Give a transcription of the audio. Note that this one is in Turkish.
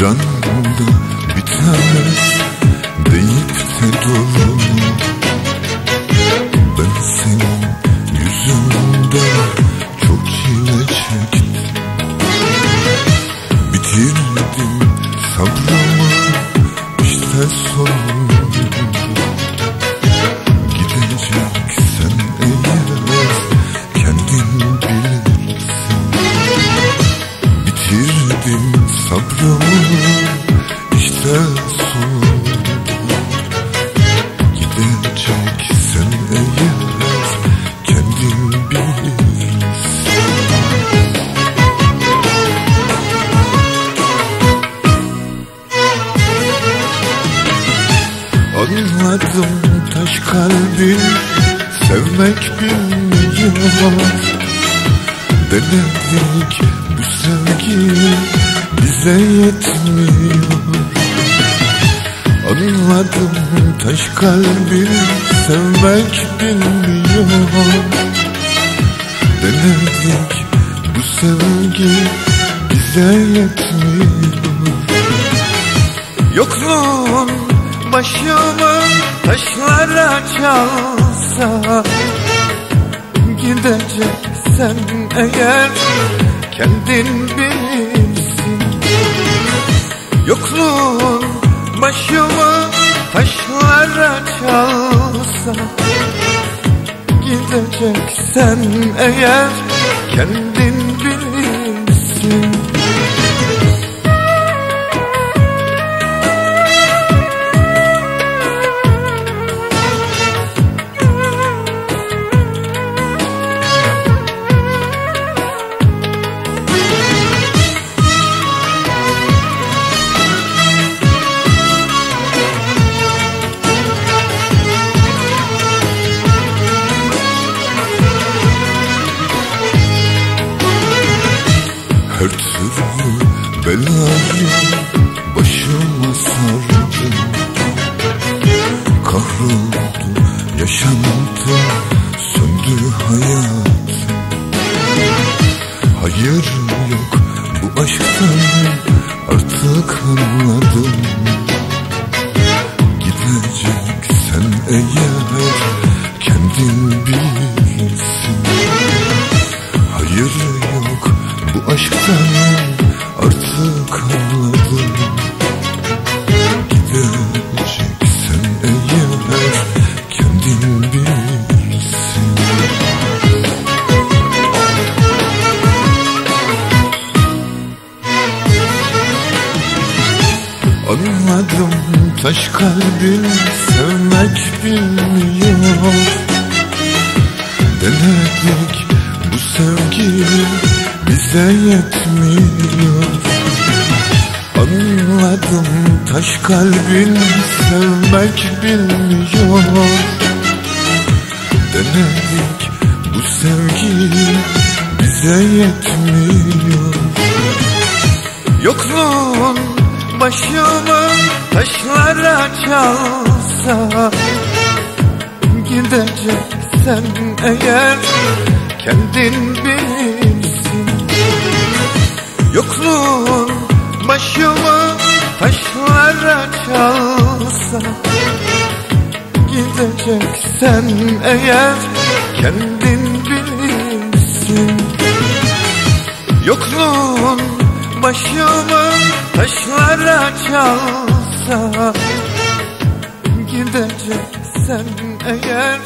da bitmez deyip de durma Ben senin yüzünden çok çile çektim. Bitirdim sabrımı Anladım taş kalbin sevmek bilmiyor Denedik bu sevgi bize yetmiyor. Anladım taş kalbin sevmek bilmiyor Denedik bu sevgi bize yetmiyor. Yokluğun başımı taşlara çalsa Gideceksen eğer kendin bilirsin. Yokluğun başımı taşlara çalsa Gideceksen eğer kendin bilirsin Her türlü belayı başıma sardım Kahroldu yaşantı söndü hayatım Hayır yok bu aşktan Anladım taş kalbin sevmek bilmiyor. Denedik bu sevgi bize yetmiyor. Anladım taş kalbin sevmek bilmiyor. Denedik bu sevgi bize yetmiyor. Yokluğun başımı taşlara çalsa Gideceksen eğer kendin bilirsin. Yokluğun başımı taşlara çalsa Gideceksen eğer kendin bilirsin. Yokluğun başımı taşlara çalsa Gideceksen eğer